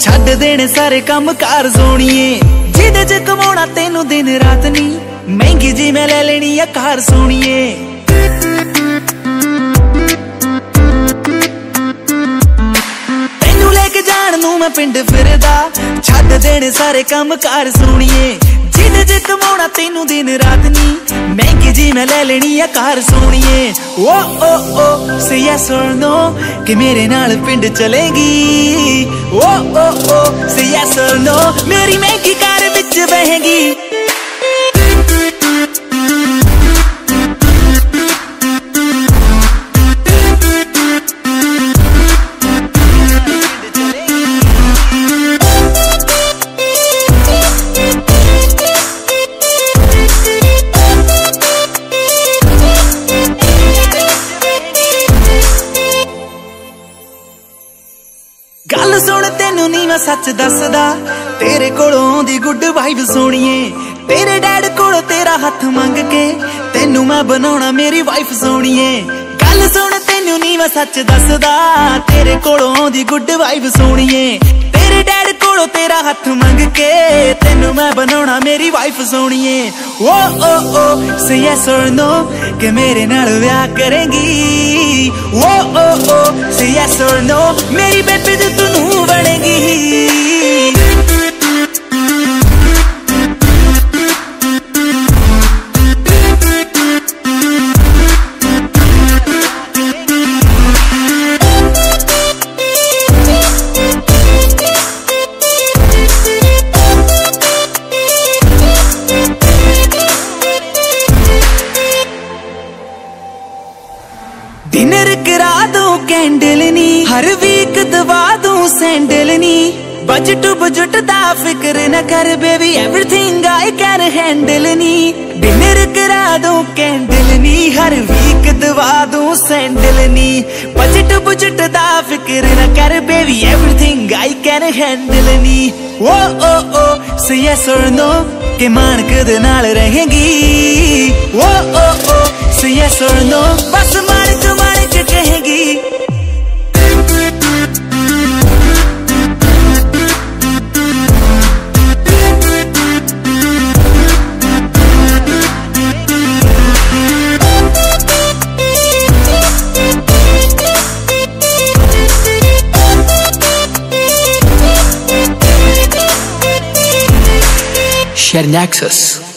ਛੱਡ ਦੇਣੇ ਸਾਰੇ ਕੰਮ ਕਾਰ ਸੋਣੀਏ ਜਿਹਦੇ ਚ ਕਮਾਉਣਾ ਤੈਨੂੰ ਦਿਨ ਰਾਤ ਨਹੀਂ ਮਹਿੰਗੀ ਜੀ ਮੈਂ ਲੈ ਲੈਣੀ ਆ ਕਾਰ ਸੋਣੀਏ ਤੈਨੂੰ ਲੈ ਕੇ ਜਾਣ ਨੂੰ ਮੈਂ ਪਿੰਡ ਫਿਰਦਾ, ਛੱਡ ਦੇਣੇ ਸਾਰੇ ਕੰਮ ਕਾਰ ਸੋਣੀਏ ਜਿਹਦੇ ਚ ਕਮਾਉਣਾ ਤੈਨੂੰ ਦਿਨ ਰਾਤ ਨਹੀਂ ਮਹਿੰਗੀ ਜੀ ਮੈਂ ਲੈ ਲੈਣੀ ਆ ਕਾਰ ਸੋਣੀਏ ਓ ਓ ਓ ਸੇ ਯੈਸ অর ਨੋ ਕਿ ਮੇਰੇ ਨਾਲ ਪਿੰਡ ਚਲੇਗੀ ਓ ਓ ਓ ਸੇ ਯੈਸ অর ਨੋ ਮੇਰੀ ਮਹਿੰਗੀ ਕਾਰ ਵਿੱਚ ਬਹੇਗੀ ਗੱਲ ਸੁਣ ਤੈਨੂੰ ਨਹੀਂ ਮੈਂ ਸੱਚ ਦੱਸਦਾ ਤੇਰੇ ਕੋਲੋਂ ਆਉਂਦੀ ਗੁੱਡ ਵਾਈਬ ਸੋਣੀਏ ਤੇਰੇ ਡੈਡ ਕੋਲ ਤੇਰਾ ਹੱਥ ਮੰਗ ਕੇ ਤੈਨੂੰ ਮੈਂ ਬਣਾਉਣਾ ਮੇਰੀ ਵਾਈਫ ਸੋਣੀਏ ਗੱਲ ਸੁਣ ਤੈਨੂੰ ਨਹੀਂ ਮੈਂ ਸੱਚ ਦੱਸਦਾ ਤੇਰੇ ਕੋਲੋਂ ਆਉਂਦੀ ਗੁੱਡ ਵਾਈਬ ਸੋਣੀਏ ਤੇਰੇ ਡੈਡ ਕੋਲੋਂ ਤੇਰਾ ਹੱਥ ਮੰਗ ਕੇ ਤੈਨੂੰ ਮੈਂ ਬਣਾਉਣਾ ਮੇਰੀ wife ਸੋਣੀਏ oh oh oh say yes or no ਕਿ ਮੇਰੇ ਨਾਲ ਵਿਆਹ ਕਰੇਂਗੀ ਓ ਓ ਓ ਸੇ ਯੈਸ অর ਨੋ ਮੇਰੀ ਬੇਬੀ ਡਿਨਰ ਕਰਾ ਦੂੰ ਕੈਂਡਲ ਨੀ ਹਰ ਵੀਕ ਦਵਾ ਦੂੰ ਸੈਂਡਲ ਨੀ ਬਜਟ ਬਜਟ ਦਾ ਫਿਕਰ ਨਾ ਕਰ baby everything I can handle ਨੀ ਡਿਨਰ ਕਰਾ ਦੂੰ ਕੈਂਡਲ ਨੀ ਹਰ ਵੀਕ ਦਵਾ ਦੂੰ ਸੈਂਡਲ ਨੀ ਬਜਟ ਬਜਟ ਦਾ ਫਿਕਰ ਨਾ ਕਰ baby everything I can handle ਨੀ ਓ ਓ ਓ ਸੇ ਯੈਸ অর ਨੋ ਕਿ ਮਾਨਕ ਦੇ ਨਾਲ ਰਹੇਗੀ ਓ ਓ ਓ ਸੇ ਯੈਸ অর ਨੋ ਬਸ sharing access.